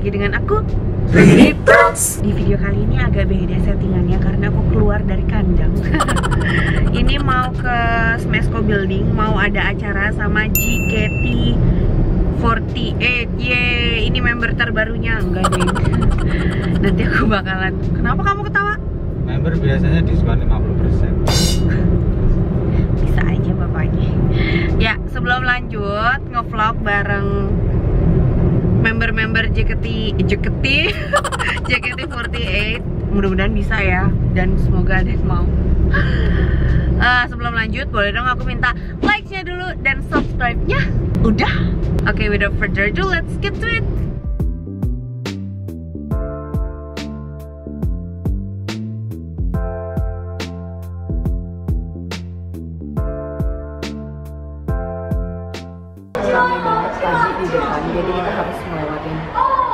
lagi dengan aku. Props Di video kali ini agak beda settingannya karena aku keluar dari kandang. Ini mau ke Smesco Building Mau ada acara sama GKT 48 Yeay, ini member terbarunya. Enggak deh Nanti aku bakalan. Kenapa kamu ketawa? Member biasanya diskon 50% Bisa aja bapaknya. Ya, sebelum lanjut Ngevlog bareng member-member JKT JKT JKT48 mudah-mudahan bisa ya dan semoga ada yang mau. Uh, sebelum lanjut boleh dong aku minta like-nya dulu dan subscribe-nya. Udah? Oke okay, without further ado let's get to it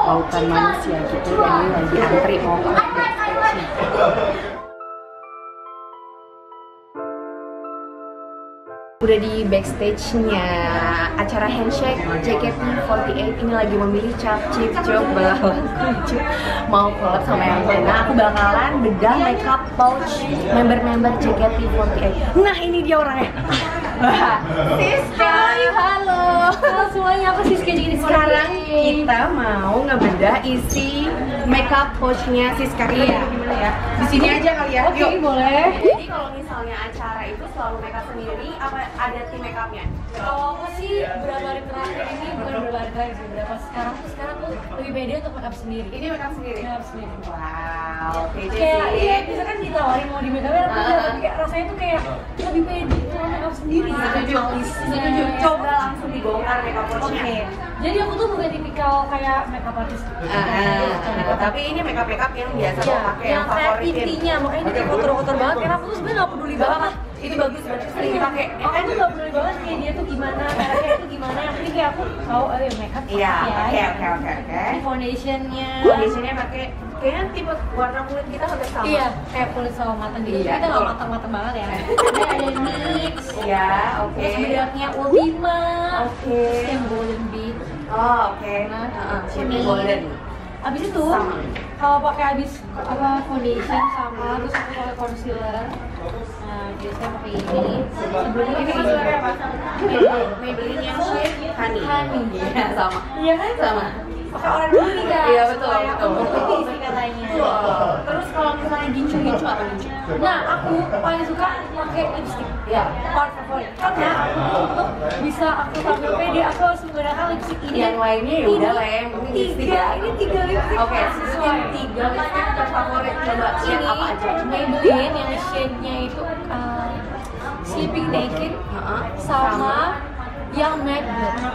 lautan manusia gitu dan ini lagi antri mau ke udah di backstage-nya acara handshake JKT48 ini lagi memilih cap chip job balalan kucuk mau collab sama yang mana aku bakalan bedah makeup pouch member-member JKT48 nah ini dia orangnya Siska halo Halo semuanya, aku Siska jadi sekarang kita mau ngebedah isi makeup pouchnya Siska Iya. gimana ya di sini aja kali ya Oke, Yuk. boleh. Kalau misalnya acara itu selalu makeup sendiri apa ada tim makeupnya Kalau aku sih beberapa hari terakhir ini bukan beberapa hari terakhir sih, beberapa sekarang tuh sekarang tuh lebih pede untuk makeup sendiri. ini makeup sendiri Makeup sendiri. wow pede Kayak iya, misalkan ditawarin mau di makeup ya, tapi Ah. tapi kayak rasanya tuh kayak lebih pede kalau makeup sendiri. setuju setuju coba langsung dibongkar makeup Oke, pouchnya jadi aku tuh bukan tipikal kayak makeup artist. Ah, ah. tapi ini makeup makeup yang biasa Ya, lo pakai yang yang kayak favoritin intinya, makanya ini kayak kotor-kotor banget karena aku tuh sebenarnya gak peduli banget apa-apa, itu bagus berarti sering dipakai ya Aku gak peduli banget kayak dia tuh gimana, karakternya tuh gimana Yang penting kayak aku tahu, oh ya makeup Iya, ya oke oke oke oke. Foundationnya Foundationnya pakai kayaknya tipe warna kulit kita hampir sama. Iya, kayak kulit sama matang gitu Iya, Kita gak betul. matang-matang banget ya Ini ada NYX Iya, oke. Terus bedaknya Ultima Oke. Terus yang Golden Beat Oh, oke. Nah, Heeh, kuning. Shade golden. Abis itu, kalau pakai abis apa foundation sama terus aku pakai concealer Biasanya pakai ini Sebelumnya Ini? Maybelline. Yang shade honey. Honey. Iya, sama. Iya kan? Sama. Pakai orang dulu nih kan? Iya, betul, betul. katanya. Terus kalau misalnya gincu-gincu apa gincu? Nah, aku paling suka pakai lipstick. Ya. part favorit karena aku untuk bisa aku tampil pede aku harus menggunakan lipstick ini. Yang lainnya ya udah lah ya, yang penting lipstick tiga ya. ini tiga lipstick. Oke, sistem tiga lipstick terfavorit coba ini apa aja? Maybelline yang shade-nya itu uh, Sleeping Naked sama yang.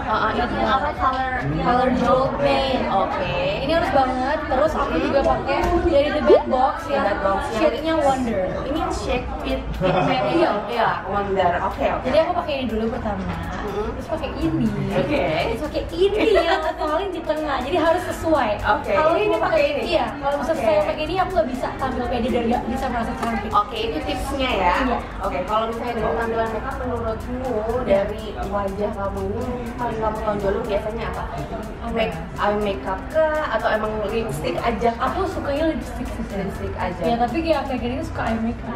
Heeh, itu yang apa color color jewel paint. Oke. Ini harus banget. Terus aku juga pakai dari The Bad Box yang yang- shade-nya Wonder. Ini yang fit matte iya, iya, wonder. Oke, oke. Jadi aku pakai ini dulu pertama, Mhm. terus pakai ini, Oke. terus pakai ini yang paling di tengah. Jadi harus sesuai. Oke, Kalau ini pakai ini? Iya. Kalau misalnya Oke. saya pakai ini, aku nggak bisa tampil pede dan nggak bisa merasa cantik. Oke, itu tipsnya ya. Iya. Oke, kalau misalnya dari tampilan makeup menurutmu dari wajah kamu ini paling kamu tonjol lu biasanya apa? Make eye makeup kah atau emang lipstick aja? Aku sukanya lipstick sih. lipstick aja. Ya tapi kayak kayak gini suka eye makeup.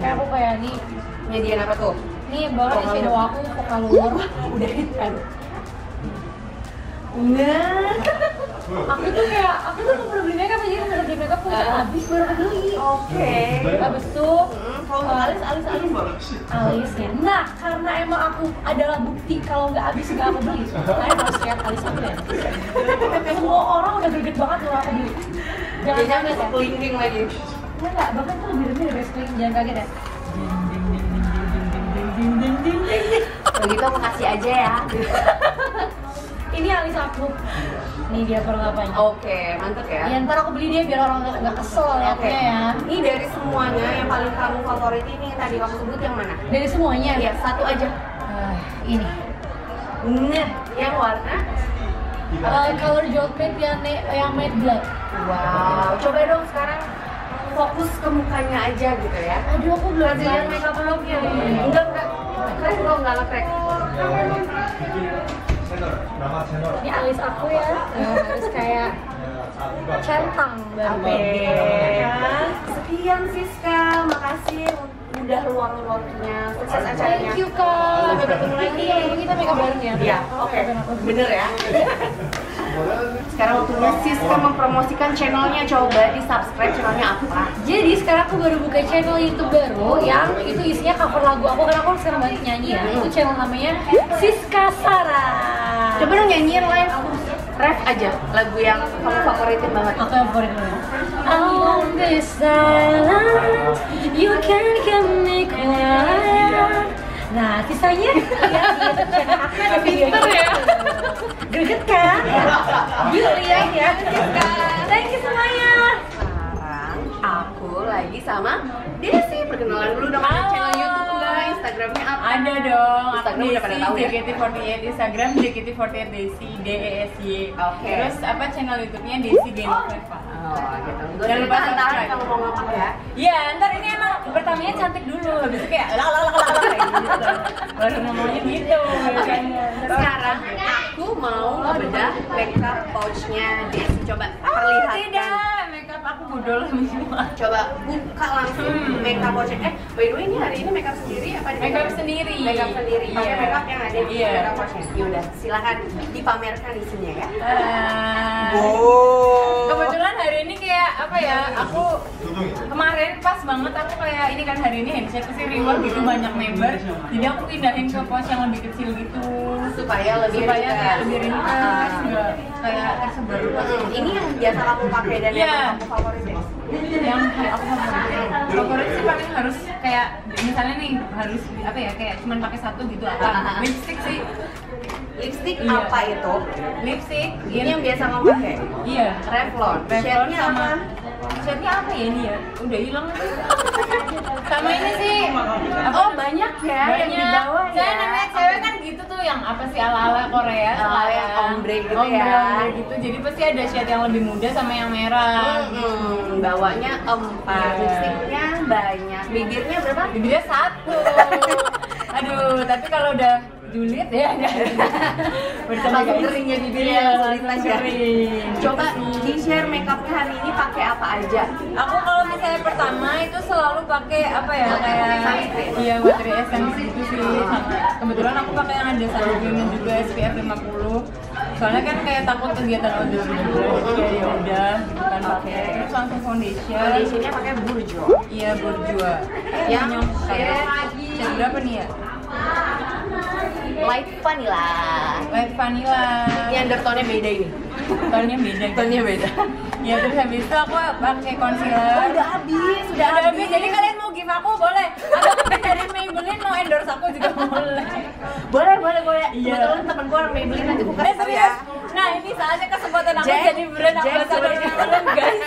Kayak aku kayak nih, Nyediain apa tuh? nih banget Vokal shadow aku vokal lure. Udah hit kan? Nah. Aku tuh kayak aku tuh nggak pernah beli makeup aja nggak beli makeup tuh Ah. habis baru beli. Oke. Habis itu Hmm, Kalau untuk alis, alis, alis. alisnya. Nah, karena emang aku adalah bukti kalau nggak habis nggak aku beli. Kalian harus lihat alis aku ya. Semua orang udah greget banget kalau aku beli. Jangan kaget ya. kelingking lagi. Enggak, enggak, bahkan tuh lebih lebih dari screen jangan kaget ya. Kalau gitu aku kasih aja ya. Ini alis aku. Nih dia perlengkapannya. Oke, mantep ya. Ya ntar aku beli dia biar orang nggak kesel Oke. liatnya ya. Ini dari semuanya yang paling kamu favorit ini yang tadi kamu sebut yang mana? Dari semuanya. Iya, satu aja. Ah, ini. Nah, yang warna? Uh, color paint yang yang matte black. Wow, coba dong sekarang fokus ke mukanya aja gitu ya. Aduh aku belum Brazilian baca. makeup looknya. Enggak, enggak. Keren kok enggak ngekrek. Ini alis aku ya. Nah, harus kayak centang baru Oke. kan? Sekian Siska, makasih udah luangin waktunya. Sukses acaranya. Thank you kak. Sampai ketemu lagi. Kita make up bareng ya. Iya, oke. Bener ya. Sekarang waktunya Siska mempromosikan channelnya. Coba di subscribe channelnya apa? Jadi sekarang aku baru buka channel YouTube baru yang itu isinya cover lagu aku karena aku sekarang banyak nyanyi ya. Itu channel namanya Siska Sara. Coba dong nyanyiin live rap aja lagu yang kamu favoritin banget. Aku yang favorit ya. On this silence, you can get me quiet. Nah, sisanya ya video Pinter ya. Greget kan? Instagram udah pada tahu ya? JKT48 Instagram JKT48 Desi D E S Y. Oke. Terus apa channel YouTube-nya Desi Genova. Oh, gitu. Gue Jangan lupa subscribe. kalau mau ngomong ya. Iya, ntar ini emang pertamanya cantik dulu, habis itu kayak lah lah lah lah lah kayak gitu. Baru ngomongnya gitu. Sekarang aku mau ngebedah makeup pouchnya Desi. Coba Oh, perlihatkan. tidak, makeup aku bodol semua. Coba buka langsung Hmm. makeup pouchnya. Eh, by the way ini hari ini makeup sendiri apa di Makeup sendiri. Makeup sendiri. Pakai Iya. makeup yang ada di Iya. makeup pouchnya. Yaudah, silakan dipamerkan isinya ya. Ah. Oh. Kebetulan hari ini kayak apa ya? Aku kemarin pas banget aku kayak ini kan hari ini handshake sih reward gitu banyak member. Jadi aku pindahin ke pos yang lebih kecil gitu. supaya lebih Supaya kayak lebih ringkas, Ah. kayak tersebar luas. Ini yang biasa kamu pakai dan Iya. yang kamu favorit ya? Yang aku favorit sih paling harus kayak misalnya nih harus apa ya kayak cuman pakai satu gitu apa lipstick sih Lipstick Iya. apa itu? lipstick Ini yang biasa kamu pakai? iya Revlon. Revlon Shade-nya sama shade-nya apa ya ini ya udah hilang sama ini sih Oh banyak ya yang di bawah ya. saya namanya cewek kan gitu tuh yang apa sih ala ala Korea yang sekarang. ombre gitu ombre, ya. ombre gitu jadi pasti ada shade yang lebih muda sama yang merah Hmm, bawahnya empat, lipstiknya banyak, bibirnya berapa? bibirnya satu. Aduh tapi kalau udah julid ya enggak Langsung kering ya bibirnya, langsung kering. Coba di share makeupnya hari ini pakai apa aja? aku kalau misalnya pertama itu selalu pakai apa ya kayak iya materi essence gitu sih. Sama. Kebetulan aku pakai yang ada sunscreennya juga SPF 50 soalnya kan kayak takut kegiatan outdoor gitu jadi ya udah gitu kan pakai terus langsung foundation Foundationnya pakai Burjo. iya Bourjois Yang shade berapa nih ya Light vanilla. light vanilla Ini undertone-nya beda ini. tonnya beda. Tonnya beda. ya terus habis itu aku pakai concealer Oh, udah habis, udah habis jadi kalian mau give aku boleh atau dari Maybelline mau endorse aku juga boleh. Iya. Kebetulan temen gue orang Maybelline nanti buka eh serius? Nah ini saatnya kesempatan aku Jack, jadi brand ambassador. Maybelline guys.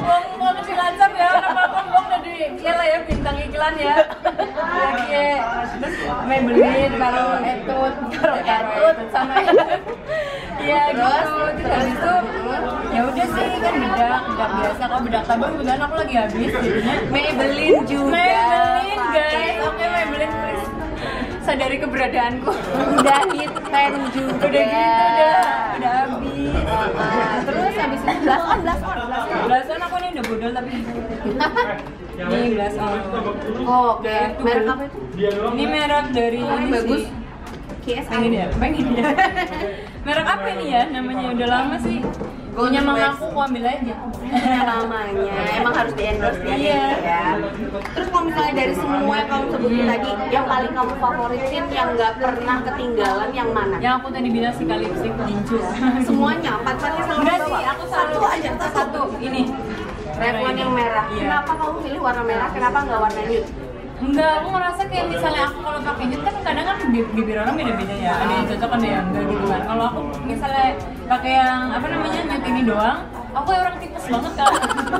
Mau mau kecil lancap ya kenapa aku mau jadi ya lah ya bintang iklan ya. Oke, terus Maybelline kalau etut kalau etut sama Iya gitu, Terus? habis itu ya udah sih kan bedak, bedak biasa. Kalau bedak tabung kebetulan aku lagi habis jadinya. Maybelline juga. Maybelline guys, oke Maybelline please. Sadari keberadaanku. Udah 10 juga. udah gitu udah udah habis terus habis itu blast on, blast on, blast on. belasan aku ini udah bodol tapi nih belas on Oh, Oke, merek apa itu? ini merek dari Oh, ini ini bagus. sih. KSI. pengen ya pengen ya merek apa ini ya namanya udah lama sih punya mang West. aku aku ambil aja namanya emang harus di endorse dia Iya. ya terus kalau misalnya dari semua yang kamu sebutin tadi yang paling kamu favoritin yang nggak pernah ketinggalan yang mana yang aku tadi bilang sih kali lipstick jinju semuanya empat empatnya selalu enggak sih aku selalu satu aja satu satu ini Revlon yang merah Iya. kenapa kamu pilih warna merah kenapa nggak warna nude Enggak, aku ngerasa kayak misalnya aku kalau pakai nude kan kadang kan bi- bibir orang beda-beda ya. Ada yang cocok ada yang enggak gitu kan. Kalau aku misalnya pakai yang apa namanya nude ini doang, aku orang tipes banget kan.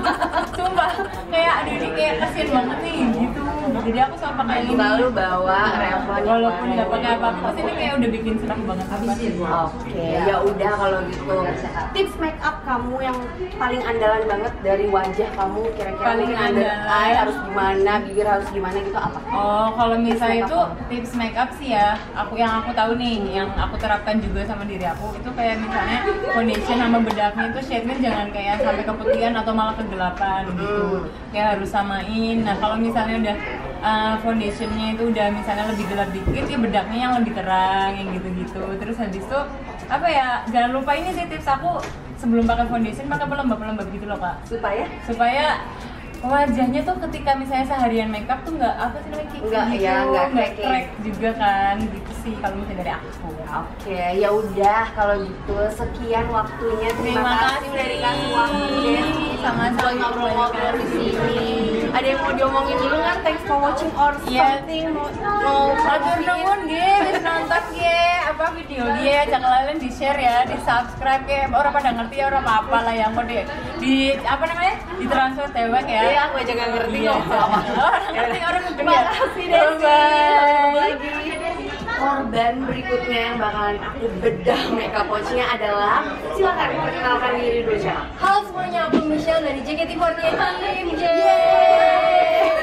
Sumpah, kayak aduh ini kayak kasihan banget nih. Jadi aku selalu pakai ini Selalu bawa Revlon. walaupun nggak pakai apa-apa terus ini kayak udah bikin senang banget habisin Oke, ya udah kalau gitu. Tips make up kamu yang paling andalan banget dari wajah kamu kira-kira Paling under andalan. eye harus gimana, bibir harus gimana gitu apa? Oh, kalau misalnya itu tips make up sih ya, aku yang aku tahu nih, yang aku terapkan juga sama diri aku itu kayak misalnya foundation sama bedaknya itu shade-nya jangan kayak sampai keputihan atau malah kegelapan gitu. Hmm. Kayak harus samain. Nah, kalau misalnya udah uh, foundationnya itu udah misalnya lebih gelap dikit, ya bedaknya yang lebih terang, yang gitu-gitu. Terus habis itu apa ya? Jangan lupa ini sih tips aku sebelum pakai foundation pakai pelembab-pelembab gitu loh kak Supaya supaya wajahnya tuh ketika misalnya seharian makeup tuh nggak apa sih namanya Nggak, gitu, ya, nggak nggak cracky. crack juga kan gitu sih kalau misalnya dari aku Oke, ya udah kalau gitu sekian waktunya. Terima, Terima kasih kasih. udah dikasih waktu Sama-sama. buat ngobrol-ngobrol di sini. Ada yang mau diomongin dulu kan? Thanks for watching or Iya. something. Mau mau Matur promosiin? nuwun nggih wis nonton nggih apa video dia ajak kalian di share ya di subscribe ya orang pada ngerti ya orang apa lah yang mau di di apa namanya ditransfer dewek ya Iya, aku aja nggak ngerti Iya. kok orang ngerti orang ngerti Terima ya kasih Desi. Bye. Lagi. Korban berikutnya yang bakalan aku bedah makeup pouch-nya adalah silakan perkenalkan diri dulu siapa? Halo semuanya, aku Michelle dari JKT48 Team. Yeay.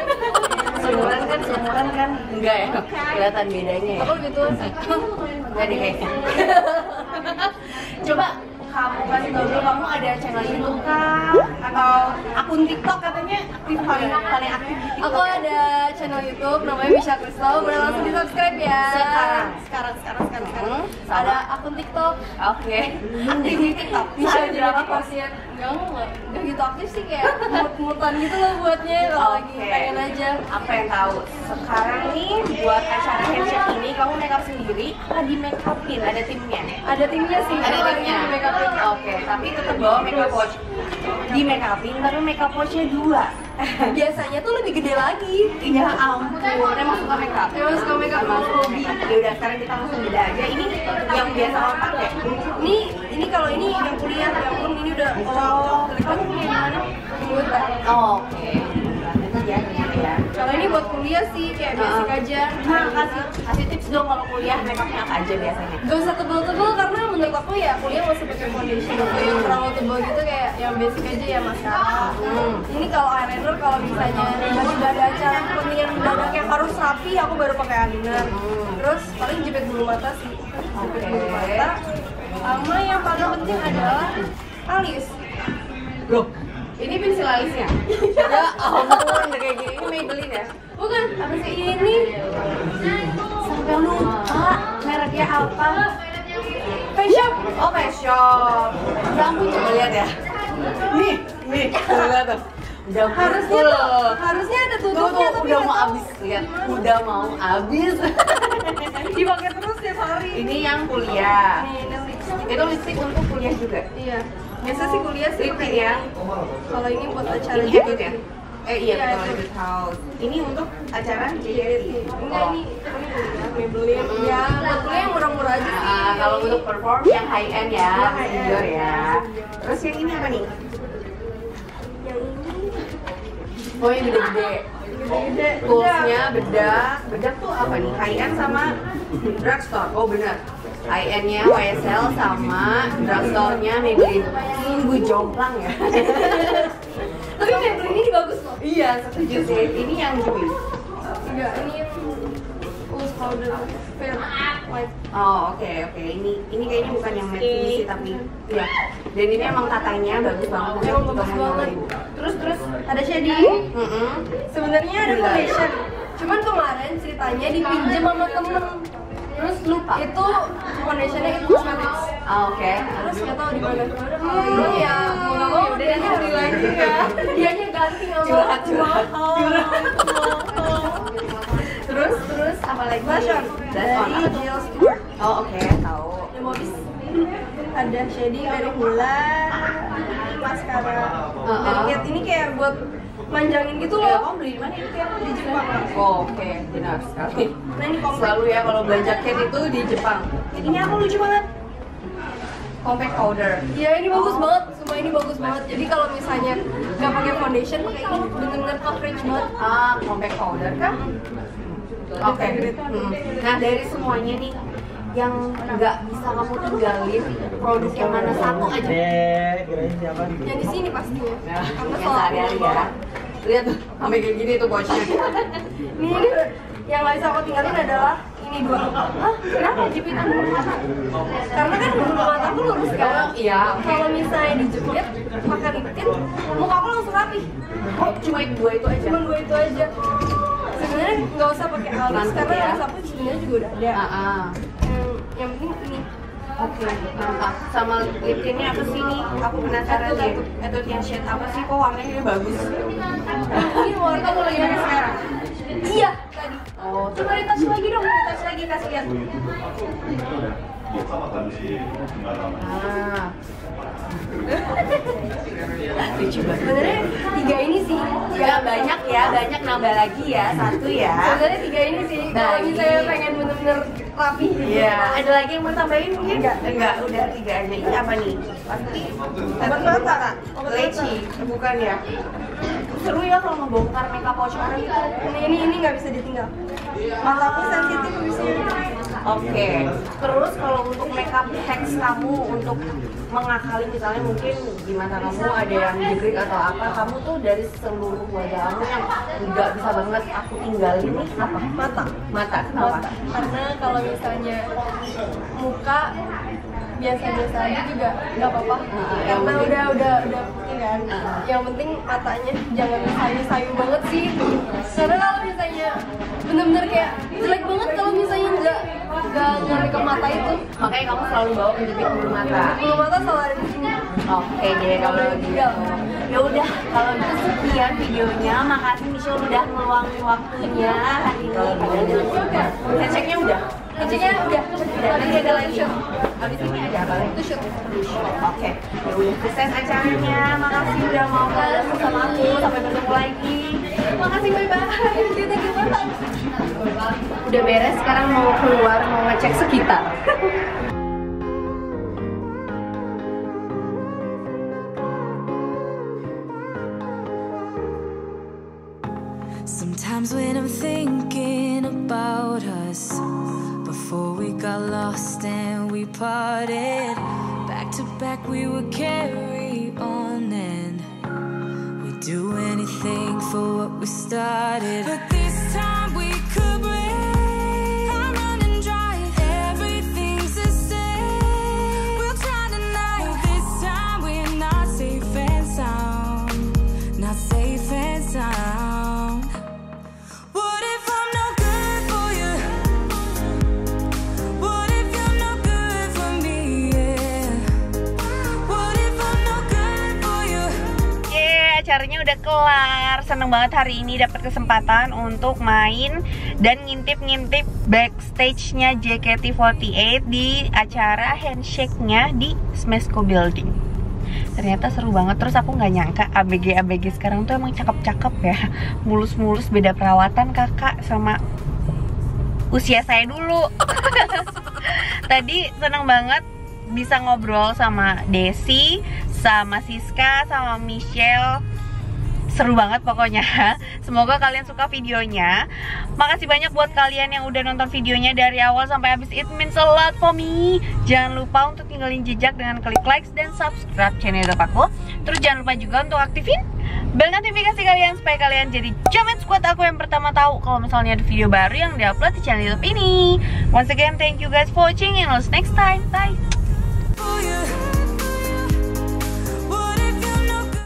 Seumuran kan, seumuran kan? Enggak ya, kelihatan bedanya ya. Aku lebih tua sih. Enggak deh kayaknya. Coba kamu kasih tau dulu kamu ada channel YouTube kah? Atau akun TikTok katanya aktif paling paling aktif di TikTok. Aku ada channel YouTube namanya Misha Kristal, boleh langsung di subscribe ya. Sekarang. sekarang, sekarang, sekarang. sekarang. Hmm. Ada akun TikTok. Oke. Aktif di TikTok. Misha berapa posnya? Enggak, enggak, enggak gitu aktif sih kayak mut-mutan gitu loh buatnya kalau lagi Oke. pengen aja. Apa yang tahu? Sekarang nih buat acara handshake ini kamu makeup sendiri apa di make upin? Ada timnya? Ada timnya sih. Ada timnya. make Oke, tapi tetap bawa makeup pouch. Di make upin tapi makeup pouchnya dua. Biasanya tuh lebih gede lagi. Ya ampun, emang suka makeup. Emang suka makeup, emang hobi. Ya udah sekarang kita langsung beda aja. Ini yang biasa kamu pakai. Ini ini kalau ini yang kuliah, yang ini udah Oh, kamu kuliah di mana? Oh, Oke. Ya. Kalau ini buat kuliah sih kayak basic aja. Nah, kasih kasih tips dong kalau kuliah makeupnya apa aja biasanya? Gak usah tebel-tebel karena menurut aku ya kuliah usah pakai foundation gitu yang terlalu tebel gitu kayak yang basic aja ya maskara. Hmm. Ini kalau eyeliner kalau misalnya tiba-tiba ada acara kepentingan mendadak yang harus rapi aku baru pakai eyeliner. Hmm. Terus paling jepit bulu mata sih. Jepit Oke. bulu mata. Sama yang paling penting adalah alis. Loh, ini pensil alisnya? ya ampun, udah kayak gini. Ini Maybelline ya? Bukan, apa sih ini? Sampai lupa mereknya apa? Face shop. Oh, Face Shop. Ya ampun, coba lihat ya. Nih, nih, lihat tuh. Udah Harusnya tuh, harusnya ada tutupnya tuh, tapi udah mau habis lihat, udah mau habis. Dipakai terus tiap hari. ini yang kuliah. Itu lipstick untuk kuliah juga. Iya. Biasa sih kuliah sih pakai ya. Kalau ini buat acara Ini. Etude ya? Eh iya, Iya, betul Etude. Etude House. Ini untuk acara JKT. Enggak ini, ini kuliah Maybelline. Ya, buat kuliah yang murah-murah aja sih. Nah, kalau untuk perform yang high end ya, Iya, senior ya. Terus yang ini apa nih? yang ini Oh yang gede-gede. gede-gede. Toolsnya bedak. Bedak tuh apa nih? High end sama drugstore. Oh benar. High endnya YSL sama drugstore-nya Maybelline. Sungguh jomplang ya. Tapi Maybelline ini bagus loh. iya, setuju sih. Ini yang juice. Enggak, ini yang loose powder fair white. Oh oke oke ini ini kayaknya bukan yang matte sih tapi ya dan ini emang katanya bagus banget Emang bagus banget. Terus terus ada shading. Mm-mm. Sebenarnya ada foundation. Cuman kemarin ceritanya dipinjam sama temen. Terus lupa. Itu foundationnya itu cosmetics. Ah, oke. Terus nggak tahu di mana. Hmm, ya mau nggak mau udah dia beli lagi ya. Dianya ganti nggak mau. Curhat, curhat. Terus terus apa lagi? Blush dari? Jill Stewart. Oh oke tahu. Yang mau. Ada shading dari bulan, ini maskara. Dari Kat ini kayak buat manjangin gitu loh. kamu beli di mana itu ya? Di Jepang. Oh, oke benar sekali. Nah ini komplek. Selalu ya kalau belanja cat itu di Jepang. Ini aku lucu banget. compact powder. Iya ini bagus banget, semua ini bagus banget. Jadi kalau misalnya nggak pakai foundation pakai ini bener-bener coverage banget. Ah, compact powder kan? Oke. Hmm. Nah dari semuanya nih yang nggak bisa kamu tinggalin produk yang mana satu aja? Yang di sini pastinya. Karena Yang selalu sehari-hari ya. Lihat tuh, sampai kayak gini tuh bosnya. Ini, ini yang nggak bisa aku tinggalin adalah ini dua. Hah? Kenapa jepitan bulu mata? Karena kan bulu mata aku lurus kan. Iya. Kalau misalnya dijepit, pakai lip tint, muka aku langsung rapi. Oh, cuma itu dua itu aja. Cuman dua itu aja. Sebenarnya nggak usah pakai alis karena ya. alis aku sebenarnya juga udah ada. Ah. Yang, yang penting ini. Oke, mantap. Sama lip tintnya apa sih nih? Aku penasaran deh. Etut yang shade apa sih? Kok warnanya bagus? Ini warna kamu lagi sekarang. Iya tadi. Oh, Coba di touch lagi dong, di touch lagi kasih lihat. Ah. Lucu banget. Sebenarnya tiga ini sih. Ya banyak ya, banyak nambah lagi ya, satu ya. Sebenarnya tiga ini sih. Kalau Baik. misalnya pengen bener-bener rapi. Iya, ada lagi yang mau tambahin mungkin? Enggak, enggak, udah tiga aja. Ini apa nih? Pasti obat mata kak? Leci, bukan ya? Seru ya kalau ngebongkar makeup pouch orang itu. Ini ini ini nggak bisa ditinggal. Mataku sensitif bisa. Oke. Terus kalau untuk makeup hacks kamu untuk mengakali misalnya mungkin di mata kamu ada yang jebrik atau apa, kamu tuh dari seluruh wajah kamu yang nggak bisa banget aku tinggalin nih apa? Mata. Mata. Kenapa? Mata. Karena kalau misalnya muka biasa-biasa aja juga nggak apa-apa. Ah, yang Karena penting- udah udah udah putih kan. Ah. Yang penting matanya jangan sayu-sayu banget sih. Karena kalau misalnya bener-bener kayak jelek banget kalau misalnya nggak nggak ke mata itu. Makanya kamu selalu bawa penjepit bulu mata. Bulu mata selalu ada di sini. Oke deh kalau gitu. Ya udah kalau gitu sekian videonya. Makasih Michelle udah meluangin waktunya hari ini. Handshake-nya udah. Kuncinya udah. Udah. Nanti ada lagi. Habis ini ada apa lagi? Itu shoot. Oke. Ya udah sukses acaranya. Makasih udah mau ngobrol sama aku. Sampai bertemu lagi. Makasih bye bye. Kita gimana? Udah beres. Sekarang mau keluar mau ngecek sekitar. Sometimes when I'm thinking about us Before we got lost and we parted Back to back we would carry on and We'd do anything for what we started Acaranya udah kelar. Seneng banget hari ini dapat kesempatan untuk main dan ngintip-ngintip backstage-nya JKT48 di acara handshake-nya di Smesco Building. Ternyata seru banget. Terus aku nggak nyangka ABG ABG sekarang tuh emang cakep-cakep ya. Mulus-mulus beda perawatan kakak sama usia saya dulu. Tadi seneng banget bisa ngobrol sama Desi, sama Siska, sama Michelle. Seru banget pokoknya. Semoga kalian suka videonya. Makasih banyak buat kalian yang udah nonton videonya dari awal sampai habis. It means a lot for me. Jangan lupa untuk tinggalin jejak dengan klik likes dan subscribe channel YouTube aku. Terus jangan lupa juga untuk aktifin bel notifikasi kalian supaya kalian jadi jamet squad aku yang pertama tahu kalau misalnya ada video baru yang diupload di channel YouTube ini. Once again, thank you guys for watching and I'll see you next time. Bye. You.